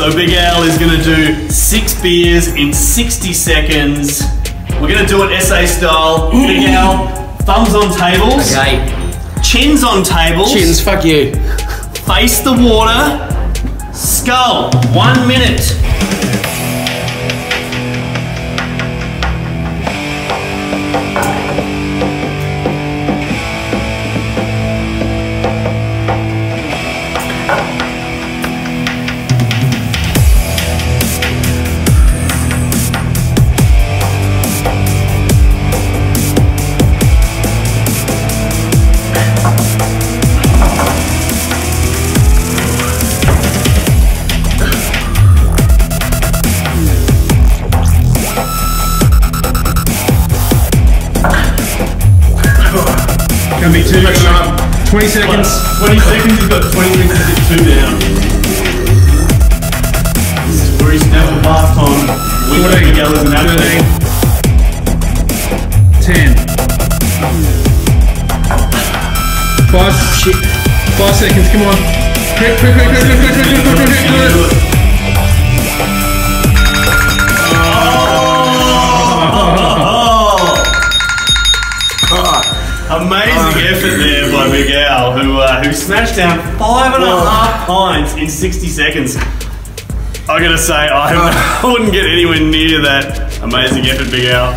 So Big Al is gonna do six beers in 60 seconds. We're gonna do it SA style. Big Al, thumbs on tables, Okay. chins on tables, Chins, fuck you. face the water, scull. One minute. Can be two. 20 seconds. 20 seconds, you've got 20 seconds to get two down. This is where he snapped last time. We got 14, Big Al as an athlete. 10. Five, shit. Five seconds, come on. Quick, quick, quick, quick, quick, quick, quick, quick, quick, quick, quick, Amazing effort there by Big Al, who uh, who smashed down five and a half pints in 60 seconds. I gotta say, I, I wouldn't get anywhere near that amazing effort, Big Al.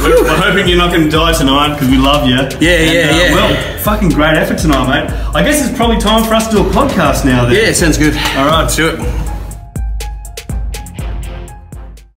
We're, we're hoping you're not gonna die tonight because we love you. Yeah, And, yeah, uh, yeah. Well, fucking great effort tonight, mate. I guess it's probably time for us to do a podcast now. Then. Yeah, sounds good. All right. Let's do it.